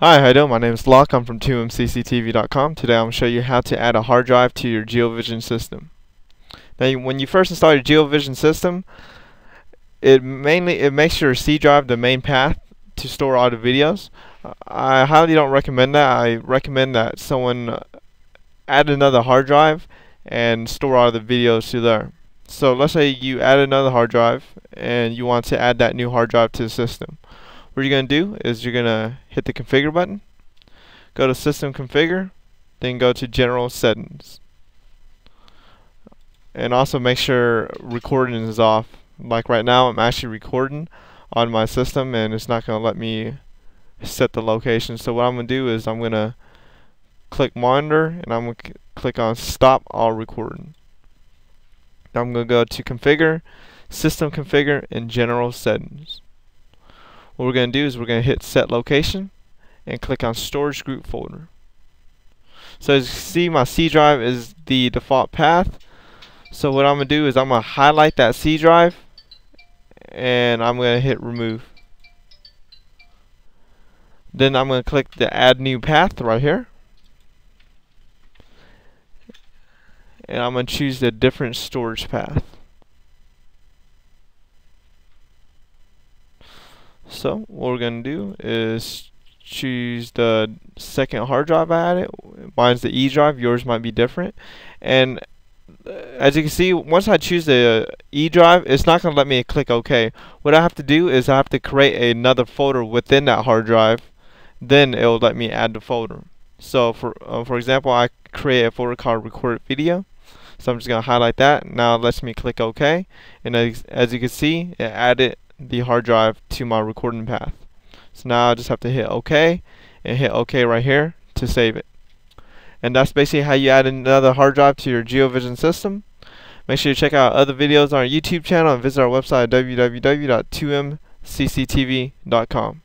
Hi, how you doing? My name is Locke. I'm from 2mcctv.com. Today I'm going to show you how to add a hard drive to your GeoVision system. Now, when you first install your GeoVision system, it mainly it makes your C drive the main path to store all the videos. I highly don't recommend that. I recommend that someone uh, add another hard drive and store all the videos to there. So let's say you add another hard drive and you want to add that new hard drive to the system. What you're going to do is you're going to hit the configure button, go to system configure, then go to general settings. And also make sure recording is off. Like right now I'm actually recording on my system and it's not going to let me set the location. So what I'm going to do is I'm going to click monitor and I'm going to click on stop all recording. Now I'm going to go to configure, system configure, and general settings. What we're going to do is we're going to hit set location and click on storage group folder. So as you see my C drive is the default path. So what I'm going to do is I'm going to highlight that C drive and I'm going to hit remove. Then I'm going to click the add new path right here. and I'm going to choose the different storage path. So what we're to do is choose the second hard drive I added. Mine's the E drive, yours might be different. And uh, as you can see, once I choose the E drive, it's not going to let me click OK. What I have to do is I have to create another folder within that hard drive. Then it will let me add the folder. So for uh, for example, I create a folder called recorded video. So I'm just going to highlight that. Now it lets me click OK. And as, as you can see, it added the hard drive to my recording path. So now I just have to hit OK and hit OK right here to save it. And that's basically how you add another hard drive to your GeoVision system. Make sure you check out other videos on our YouTube channel and visit our website at www.2mcctv.com.